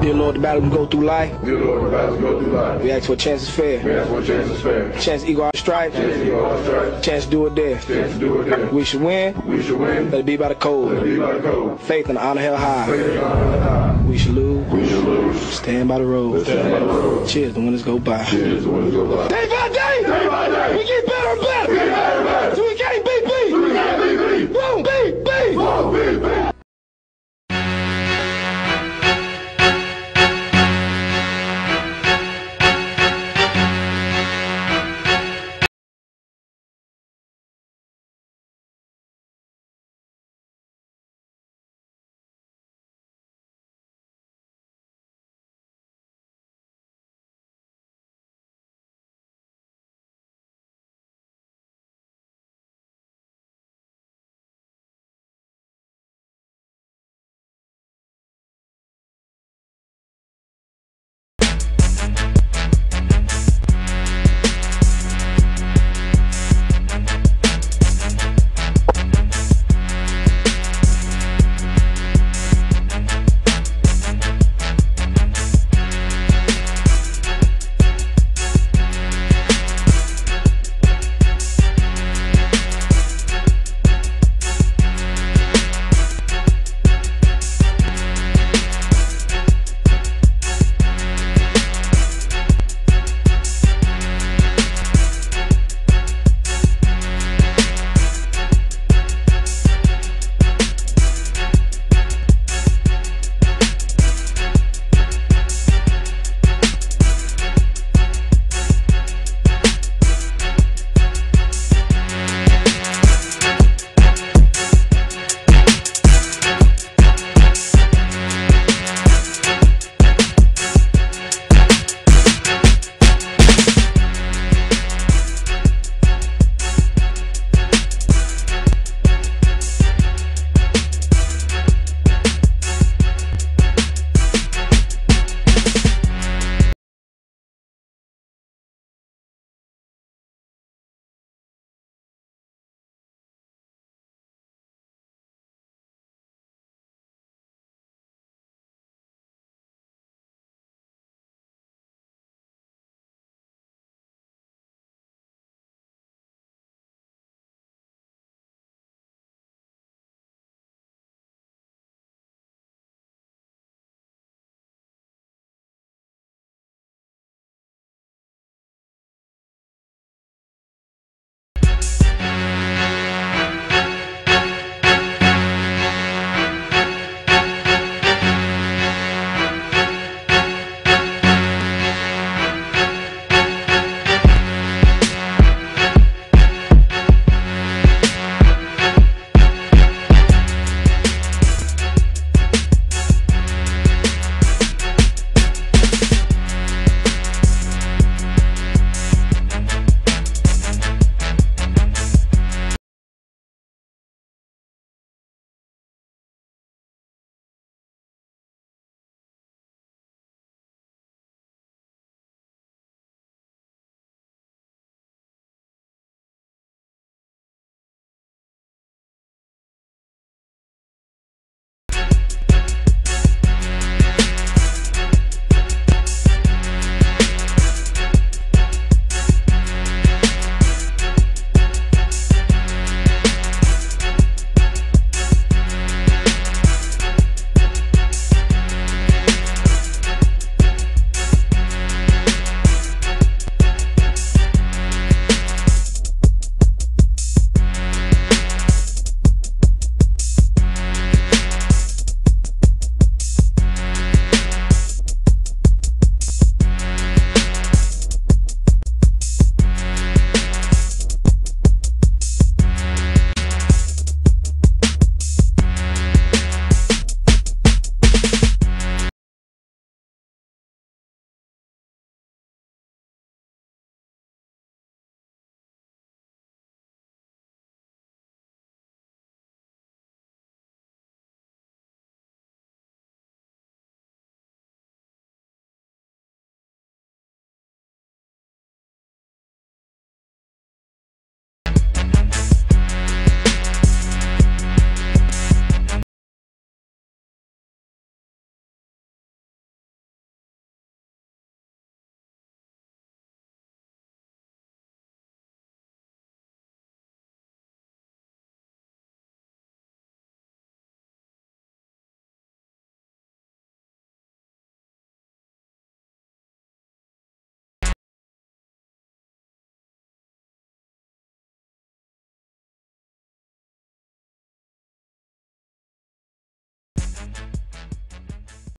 Dear Lord, the battle we go through life, Dear Lord, the battle we go through life. we ask for chances fair. We ask for chances fair. Chance to equal our strife. Chance to our strife. chance to do it there. Chance to do it there. We should win, We should win. let it be by the code. Let it Be by the code. Faith and honor held high. Faith and honor held high. We should lose, We should lose. stand by the road. Stand by the road. Cheers, the winners go by. Cheers, the winners go by. David!